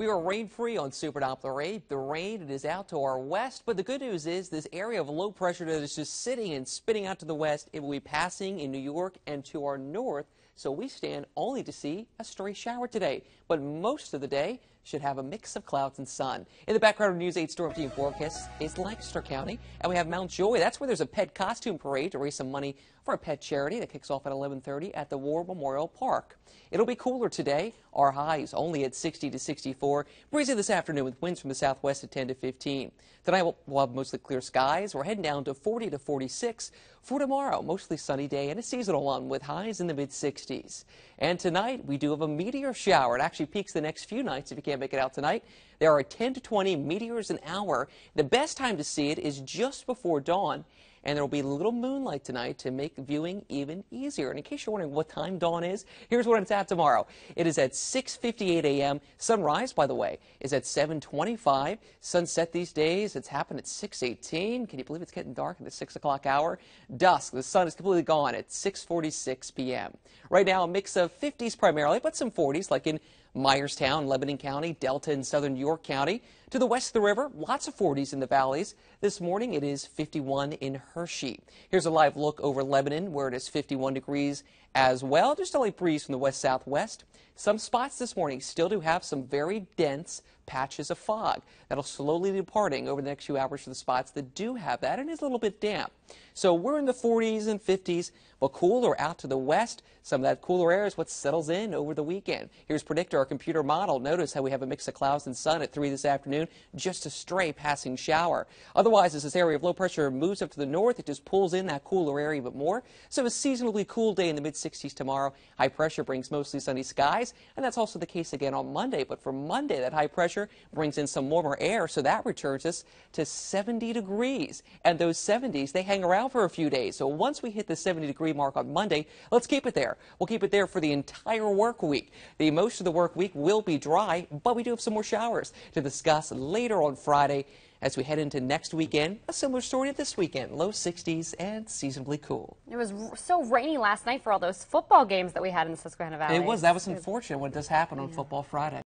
We are rain free on Super Doppler 8. The rain it is out to our west, but the good news is this area of low pressure that is just sitting and spinning out to the west, it will be passing in New York and to our north. So we stand only to see a stray shower today, but most of the day should have a mix of clouds and sun. In the background of News 8 Storm Team forecast is Lancaster County, and we have Mount Joy. That's where there's a pet costume parade to raise some money for a pet charity that kicks off at 11:30 at the War Memorial Park. It'll be cooler today. Our highs only at 60 to 64. Breezy this afternoon with winds from the southwest at 10 to 15. Tonight we'll have mostly clear skies. We're heading down to 40 to 46 for tomorrow. Mostly sunny day and a seasonal one with highs in the mid 60s. And tonight we do have a meteor shower. It actually peaks the next few nights if you can't make it out tonight. There are 10 to 20 meteors an hour. The best time to see it is just before dawn and there will be a little moonlight tonight to make viewing even easier. And in case you're wondering what time dawn is, here's what it's at tomorrow. It is at 6.58 a.m. Sunrise, by the way, is at 7.25. Sunset these days, it's happened at 6.18. Can you believe it's getting dark at the 6 o'clock hour? Dusk, the sun is completely gone at 6.46 p.m. Right now, a mix of 50s primarily, but some 40s, like in Myerstown, Lebanon County, Delta, and southern York County. To the west of the river, lots of 40s in the valleys. This morning it is 51 in Hershey. Here's a live look over Lebanon where it is 51 degrees as well. Just a light breeze from the west southwest. Some spots this morning still do have some very dense patches of fog that'll slowly be departing over the next few hours for the spots that do have that and is a little bit damp. So we're in the 40s and 50s, but cooler out to the west. Some of that cooler air is what settles in over the weekend. Here's Predictor, our computer model. Notice how we have a mix of clouds and sun at 3 this afternoon, just a stray passing shower. Otherwise, as this area of low pressure moves up to the north, it just pulls in that cooler air even more. So a seasonably cool day in the mid 60s tomorrow. High pressure brings mostly sunny skies, and that's also the case again on Monday. But for Monday, that high pressure brings in some warmer air, so that returns us to 70 degrees. And those 70s, they hang around for a few days. So once we hit the 70 degree mark on Monday, let's keep it there. We'll keep it there for the entire work week. The most of the work week will be dry, but we do have some more showers to discuss later on Friday. As we head into next weekend, a similar story to this weekend. Low 60s and seasonably cool. It was so rainy last night for all those football games that we had in the Susquehanna Valley. It was. That was unfortunate when it does happen on Football Friday.